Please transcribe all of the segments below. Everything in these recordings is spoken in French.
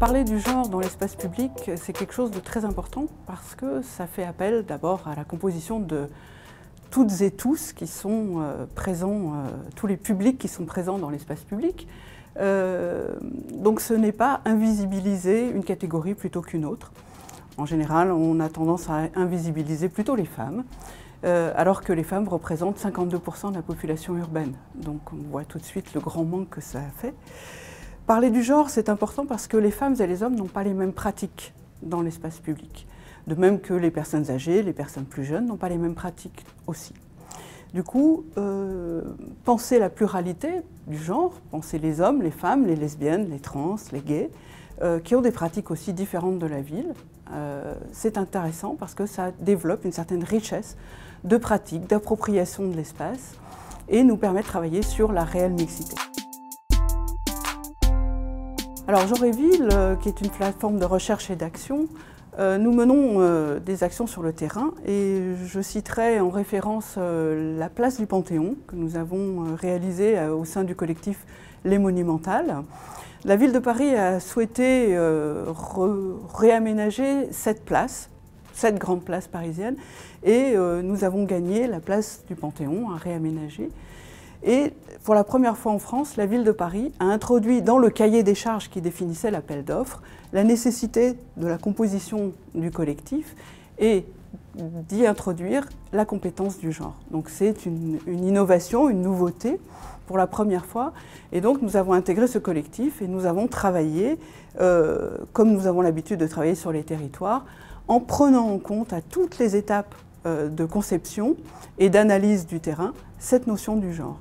Parler du genre dans l'espace public, c'est quelque chose de très important parce que ça fait appel d'abord à la composition de toutes et tous qui sont euh, présents, euh, tous les publics qui sont présents dans l'espace public. Euh, donc ce n'est pas invisibiliser une catégorie plutôt qu'une autre. En général, on a tendance à invisibiliser plutôt les femmes, alors que les femmes représentent 52% de la population urbaine. Donc on voit tout de suite le grand manque que ça a fait. Parler du genre, c'est important parce que les femmes et les hommes n'ont pas les mêmes pratiques dans l'espace public. De même que les personnes âgées, les personnes plus jeunes n'ont pas les mêmes pratiques aussi. Du coup, euh, penser la pluralité du genre, penser les hommes, les femmes, les lesbiennes, les trans, les gays, euh, qui ont des pratiques aussi différentes de la ville, euh, c'est intéressant parce que ça développe une certaine richesse de pratiques, d'appropriation de l'espace et nous permet de travailler sur la réelle mixité. Alors Joréville, euh, qui est une plateforme de recherche et d'action, nous menons des actions sur le terrain et je citerai en référence la place du Panthéon que nous avons réalisée au sein du collectif Les Monumentales. La ville de Paris a souhaité réaménager cette place, cette grande place parisienne, et nous avons gagné la place du Panthéon à réaménager. Et pour la première fois en France, la ville de Paris a introduit dans le cahier des charges qui définissait l'appel d'offres la nécessité de la composition du collectif et d'y introduire la compétence du genre. Donc c'est une, innovation, une nouveauté pour la première fois. Et donc nous avons intégré ce collectif et nous avons travaillé, euh, comme nous avons l'habitude de travailler sur les territoires, en prenant en compte à toutes les étapes euh, de conception et d'analyse du terrain cette notion du genre.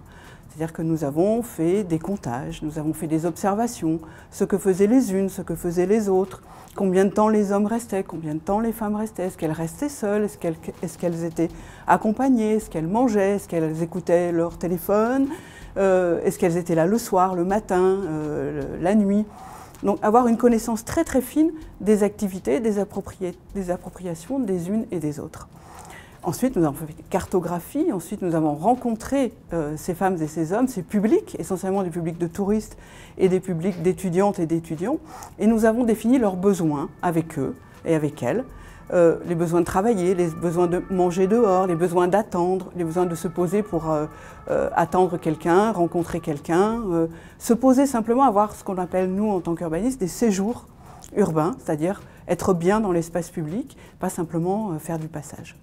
C'est-à-dire que nous avons fait des comptages, nous avons fait des observations, ce que faisaient les unes, ce que faisaient les autres, combien de temps les hommes restaient, combien de temps les femmes restaient, est-ce qu'elles restaient seules, est-ce qu'elles étaient accompagnées, est-ce qu'elles mangeaient, est-ce qu'elles écoutaient leur téléphone, est-ce qu'elles étaient là le soir, le matin, euh, la nuit? Donc avoir une connaissance très très fine des activités, des appropriations des unes et des autres. Ensuite, nous avons fait cartographie. Ensuite, nous avons rencontré euh, ces femmes et ces hommes, ces publics, essentiellement des publics de touristes et des publics d'étudiantes et d'étudiants. Et nous avons défini leurs besoins avec eux et avec elles. Euh, les besoins de travailler, les besoins de manger dehors, les besoins d'attendre, les besoins de se poser pour euh, attendre quelqu'un, rencontrer quelqu'un, se poser simplement, avoir ce qu'on appelle, nous, en tant qu'urbanistes, des séjours urbains, c'est-à-dire être bien dans l'espace public, pas simplement faire du passage.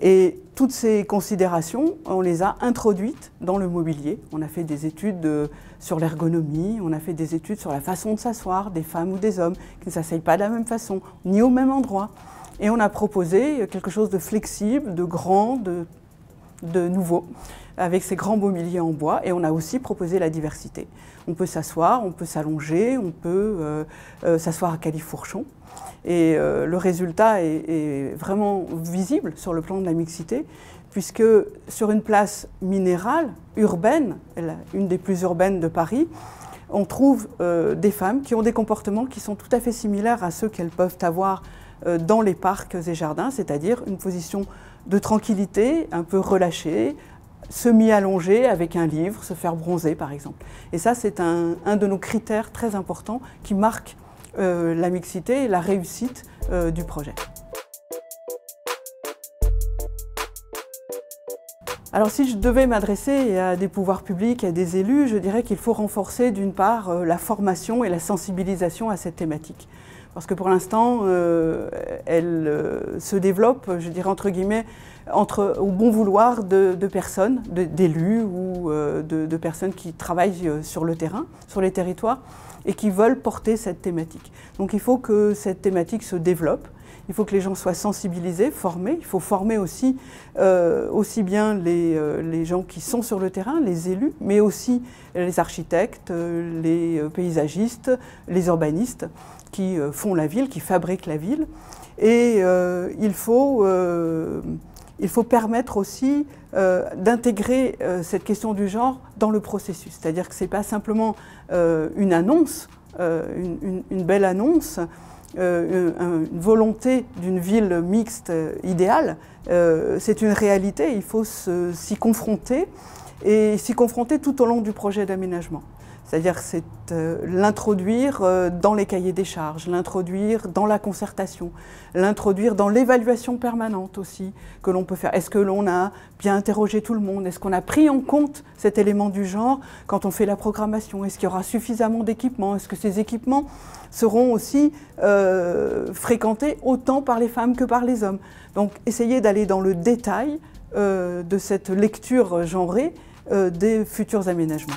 Et toutes ces considérations, on les a introduites dans le mobilier. On a fait des études sur l'ergonomie, on a fait des études sur la façon de s'asseoir des femmes ou des hommes qui ne s'asseyent pas de la même façon, ni au même endroit. Et on a proposé quelque chose de flexible, de grand, de, nouveau, avec ces grands mobiliers en bois. Et on a aussi proposé la diversité. On peut s'asseoir, on peut s'allonger, on peut euh, euh, s'asseoir à califourchon. Et euh, le résultat est, vraiment visible sur le plan de la mixité, puisque sur une place minérale, urbaine, une des plus urbaines de Paris, on trouve des femmes qui ont des comportements qui sont tout à fait similaires à ceux qu'elles peuvent avoir dans les parcs et jardins, c'est-à-dire une position de tranquillité, un peu relâchée, semi-allongée avec un livre, se faire bronzer par exemple. Et ça, c'est un, un, de nos critères très importants qui marque euh, la mixité et la réussite euh, du projet. Alors si je devais m'adresser à des pouvoirs publics, à des élus, je dirais qu'il faut renforcer d'une part euh, la formation et la sensibilisation à cette thématique. Parce que pour l'instant, elle se développe, je dirais entre guillemets, au bon vouloir de, personnes, d'élus ou de, personnes qui travaillent sur le terrain, sur les territoires et qui veulent porter cette thématique. Donc il faut que cette thématique se développe, il faut que les gens soient sensibilisés, formés, il faut former aussi, euh, aussi bien les, euh, les, gens qui sont sur le terrain, les élus, mais aussi les architectes, les paysagistes, les urbanistes qui euh, font la ville, qui fabriquent la ville. Et il faut il faut permettre aussi euh, d'intégrer euh, cette question du genre dans le processus. C'est-à-dire que ce n'est pas simplement euh, une annonce, une, belle annonce, une volonté d'une ville mixte idéale, c'est une réalité, il faut s'y confronter et s'y confronter tout au long du projet d'aménagement. C'est-à-dire c'est euh, l'introduire euh, dans les cahiers des charges, l'introduire dans la concertation, l'introduire dans l'évaluation permanente aussi que l'on peut faire. Est-ce que l'on a bien interrogé tout le monde? Est-ce qu'on a pris en compte cet élément du genre quand on fait la programmation? Est-ce qu'il y aura suffisamment d'équipements? Est-ce que ces équipements seront aussi euh, fréquentés autant par les femmes que par les hommes? Donc essayer d'aller dans le détail de cette lecture genrée des futurs aménagements.